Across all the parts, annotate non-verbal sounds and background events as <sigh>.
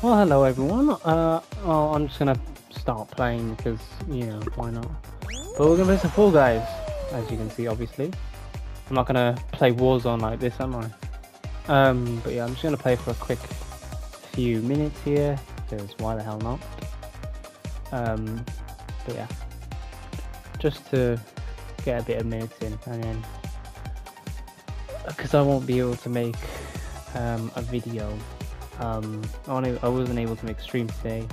Well, hello everyone. Uh, oh, I'm just gonna start playing because, you know, why not? But we're gonna play some Fall Guys, as you can see, obviously. I'm not gonna play Warzone like this, am I? Um, but yeah, I'm just gonna play for a quick few minutes here, because why the hell not? Um, but yeah, just to get a bit of minutes in, and then because I won't be able to make um, a video um, I, wasn't able to make stream today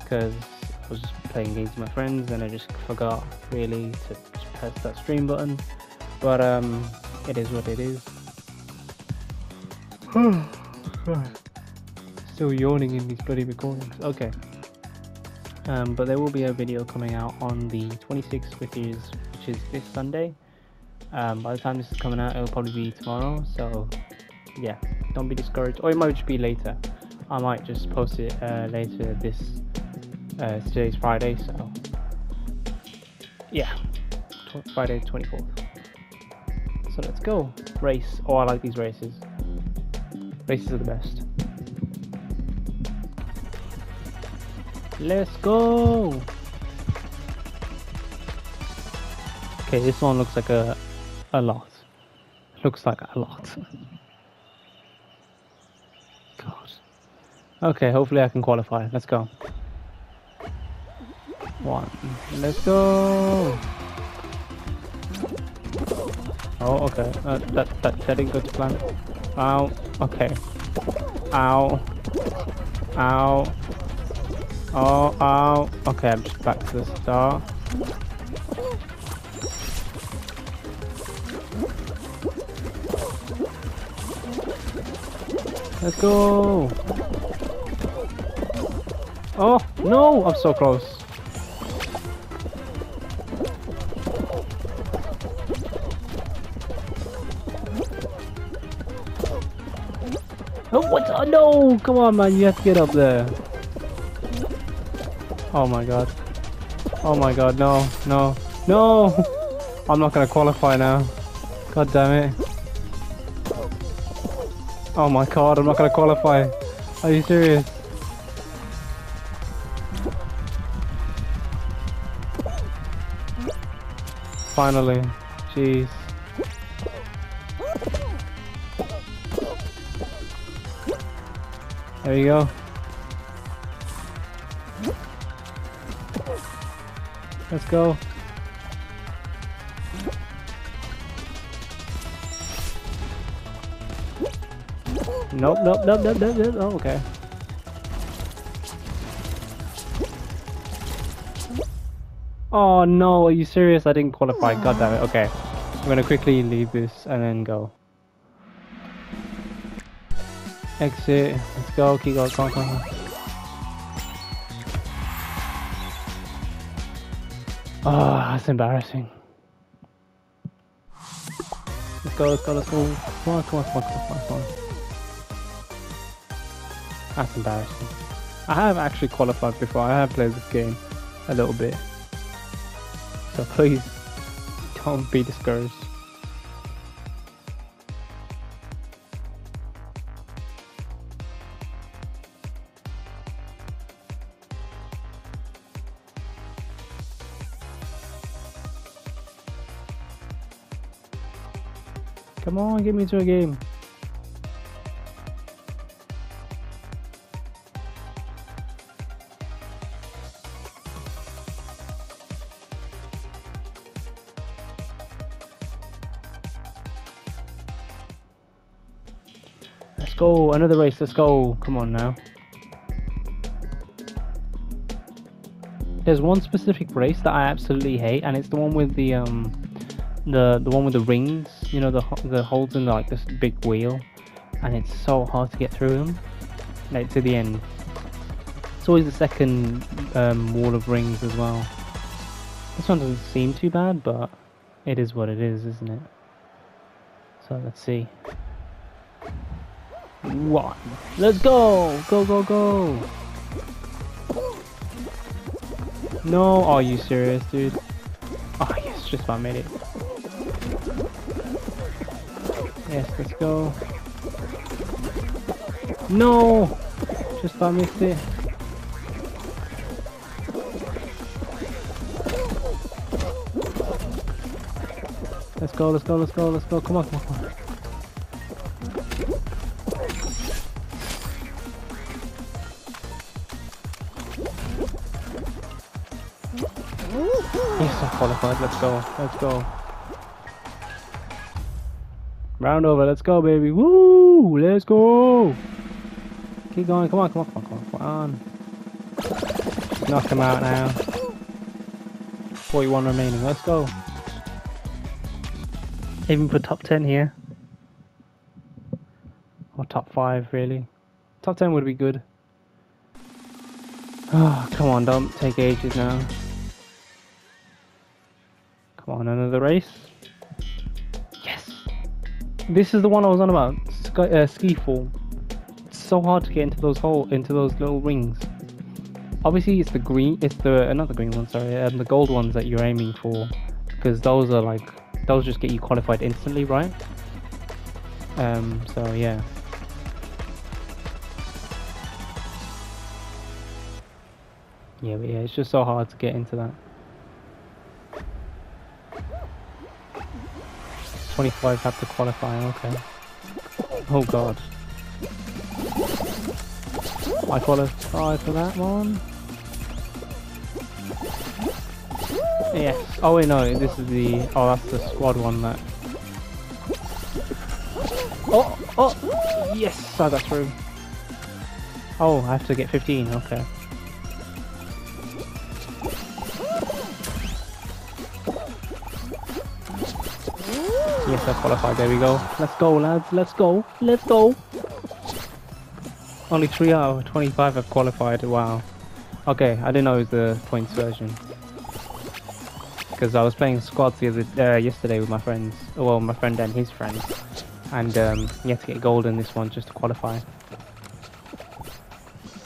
because I was just playing games with my friends and I just forgot really to press that stream button. But um, it is what it is. <sighs> Still yawning in these bloody recordings. Okay. Um, but there will be a video coming out on the 26th, which is which is this Sunday. Um, by the time this is coming out, it'll probably be tomorrow. So yeah, don't be discouraged. Or it might just be later. I might just post it uh, later this uh, today's Friday, so yeah, Friday 24th. So let's go. Race. Oh, I like these races. Races are the best. Let's go! Okay, this one looks like a a lot. Looks like a lot. <laughs> Okay, hopefully I can qualify. Let's go. One. Let's go. Oh, okay. Uh, that, that, that didn't go to plan. Ow. Okay. Ow. Ow. Oh, ow. Okay, I'm just back to the start. Let's go. Oh, no! I'm so close. Oh, what? Oh, no! Come on, man. You have to get up there. Oh my god. Oh my god, no, no, no! <laughs> I'm not gonna qualify now. God damn it. Oh my god, I'm not gonna qualify. Are you serious? Finally. Jeez. There you go. Let's go. Nope, nope, nope, nope, nope, nope. Oh, okay. Oh no, are you serious? I didn't qualify. God damn it. Okay. I'm gonna quickly leave this and then go. Exit. Let's go. Keep going. Come on, come on. Oh, that's embarrassing. Let's go, let's go, let's go. Come on, come on, come on, come on, come on. That's embarrassing. I have actually qualified before. I have played this game a little bit. So please don't be discouraged. Come on, get me into a game. Go. Another race. Let's go. Come on now. There's one specific race that I absolutely hate, and it's the one with the um, the the one with the rings. You know, the the holes in the, like this big wheel, and it's so hard to get through them. Like to the end. It's always the second um, wall of rings as well. This one doesn't seem too bad, but it is what it is, isn't it? So let's see one. Let's go! Go, go, go! No, are you serious, dude? Oh, yes, just made it. Yes, let's go. No! Just about missed it. Let's go, let's go, let's go, let's go. Come on, come on, come on. Qualified. Let's go. Let's go. Round over. Let's go, baby. Woo! Let's go. Keep going. Come on, come on, come on, come on. Knock him out now. 41 remaining. Let's go. Even for top 10 here. Or top 5, really. Top 10 would be good. Oh, come on, don't take ages now. Come on, another race. Yes! This is the one I was on about. Sky, uh, ski fall. It's so hard to get into those hole, into those little rings. Obviously, it's the green. It's the another green one. Sorry, um, the gold ones that you're aiming for, because those are like those just get you qualified instantly, right? Um. So yeah. Yeah, but yeah, it's just so hard to get into that. 25 have to qualify, okay. Oh god. I qualify for that one. Yes. Oh wait, no, this is the... Oh, that's the squad one that... Oh! Oh! Yes! I got through. Oh, I have to get 15, okay. Yes, I qualified. There we go. Let's go, lads. Let's go. Let's go. Only 3 out of 25 have qualified. Wow. Okay, I didn't know it was the points version. Because I was playing squads the other, uh, yesterday with my friends. Well, my friend and his friends. And um, you have to get gold in this one just to qualify.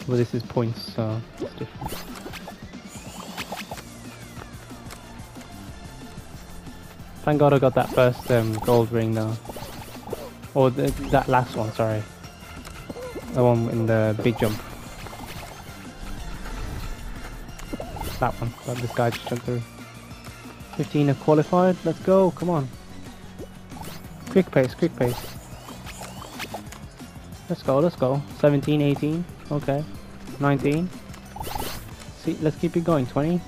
Well, this is points, so it's different. Thank God I got that first um, gold ring though. Or that last one, sorry. The one in the big jump. That one, that this guy just jumped through. 15 are qualified, let's go, come on. Quick pace, quick pace. Let's go, let's go. 17, 18, okay. 19. See, let's keep it going, 20.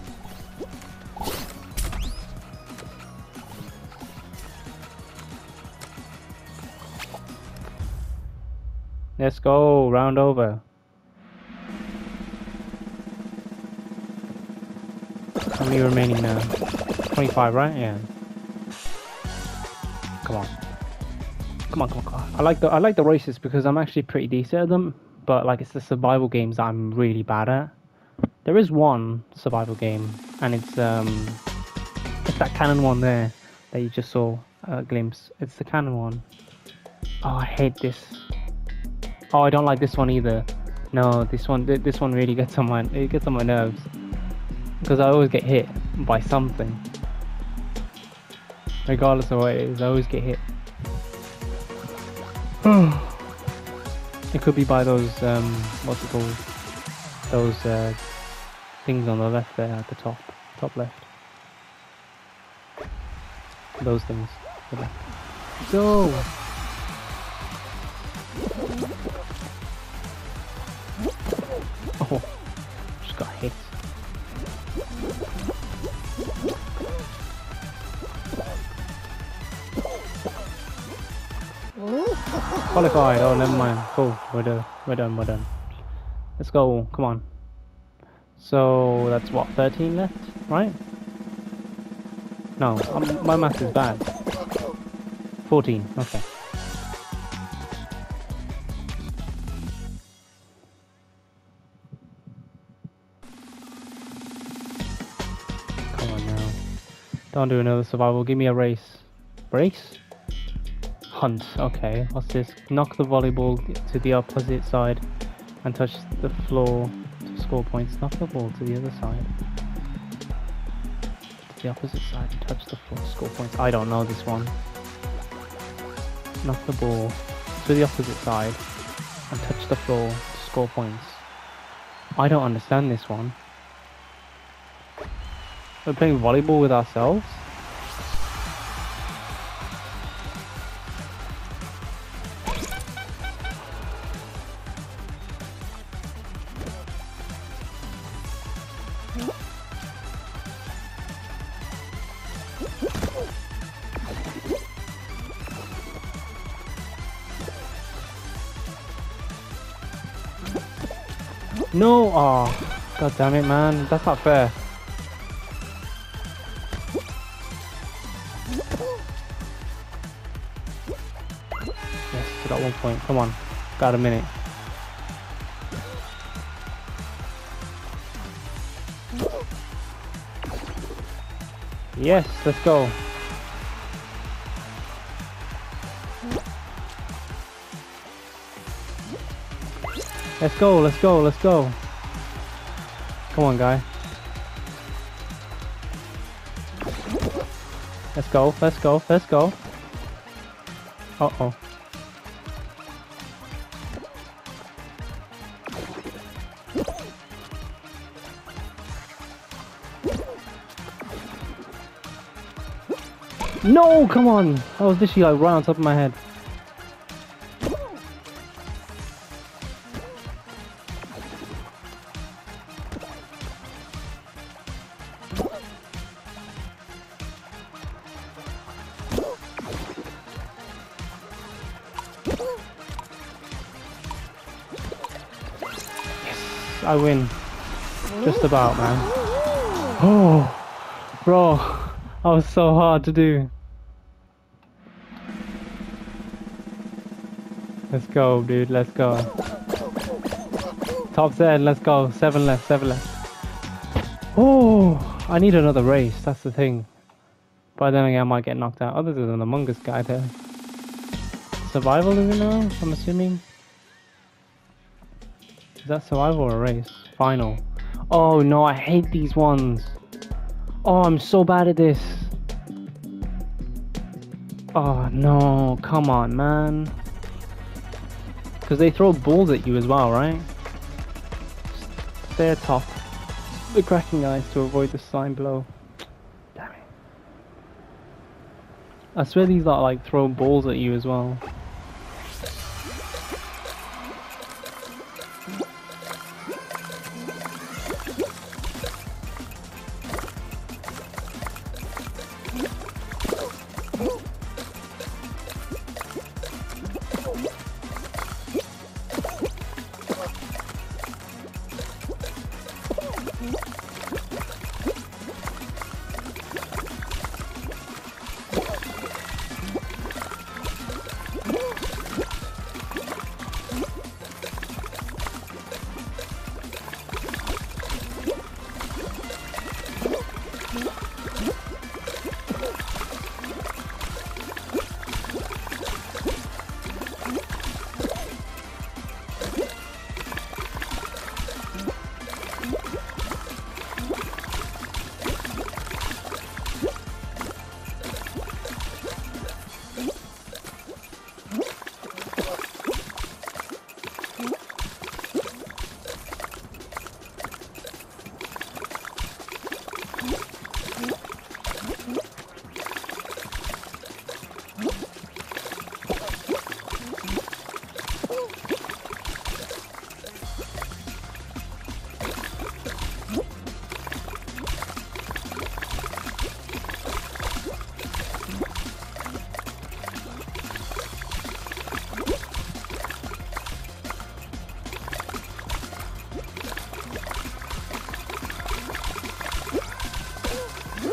Let's go, round over. How many remaining now? 25, right? Yeah. Come on. Come on, come on, come on. I like the I like the races because I'm actually pretty decent at them, but like it's the survival games that I'm really bad at. There is one survival game, and it's um, it's that cannon one there that you just saw a glimpse. It's the cannon one. Oh, I hate this. Oh, I don't like this one either. No, this one, this one really gets on my, it gets on my nerves. Because I always get hit by something. Regardless of what it is, I always get hit. <sighs> it could be by those, um, what's it called? Those, uh, things on the left there at the top, top left. Those things. Go! Qualified, oh never mind. Cool, we're done, we're done, we're done. Let's go, come on. So that's what, 13 left, right? No, um, my math is bad. 14, okay. Come on now. Don't do another survival. Give me a race. Race? Hunt. Okay. What's this? Knock the volleyball to the opposite side and touch the floor to score points. Knock the ball to the other side. To the opposite side and touch the floor to score points. I don't know this one. Knock the ball to the opposite side and touch the floor to score points. I don't understand this one. We're playing volleyball with ourselves? No! Oh, god damn it, man. That's not fair. Yes, got one point. Come on. Got a minute. Yes, let's go. Let's go, let's go, let's go. Come on, guy. Let's go, let's go, let's go. Uh-oh. No, come on! That was literally like right on top of my head. Yes, I win. Just about, man. <gasps> Oh, bro, that was so hard to do. Let's go, dude. Let's go. Top Z, let's go. Seven left, seven left. Oh, I need another race. That's the thing. But then again, I might get knocked out. Oh, Other than the Among Us guy there. Survival is it now? I'm assuming. Is that survival or race? Final. Oh no, I hate these ones. Oh, I'm so bad at this. Oh no, come on, man. Because they throw balls at you as well, right? Stay top. The cracking eyes to avoid the slime blow. Damn it. I swear these are like throw balls at you as well.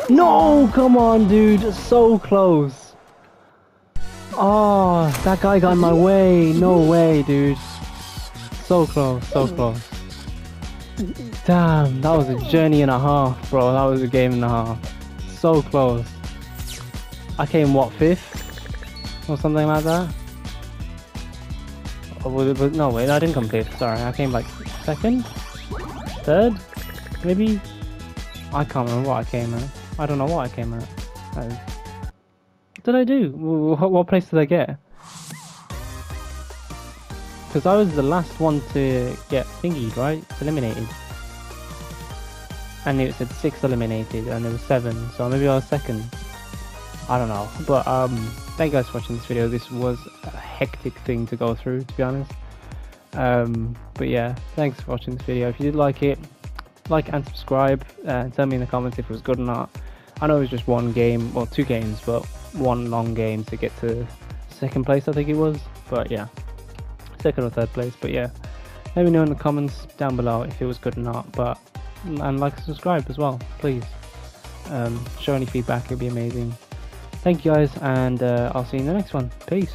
No, come on, dude. So close. Oh, that guy got in my way. No way, dude. So close, so close. Damn, that was a journey and a half, bro. That was a game and a half. So close. I came, what, fifth? Or something like that? Oh, but, no, wait, I didn't come fifth. Sorry, I came like second? Third? Maybe? I can't remember what I came at. I don't know what I came at. What did I do? What place did I get? Because I was the last one to get thingied, right? Eliminated. And it said six eliminated, and there was seven, so maybe I was second. I don't know. But um, thank you guys for watching this video. This was a hectic thing to go through, to be honest. Um, but yeah, thanks for watching this video. If you did like it, like and subscribe. Uh, tell me in the comments if it was good or not. I know it was just one game, well, two games, but one long game to get to second place, I think it was. But yeah, second or third place. But yeah, let me know in the comments down below if it was good or not. But and like subscribe as well, please. Um, show any feedback, it'd be amazing. Thank you guys, and uh, I'll see you in the next one. Peace.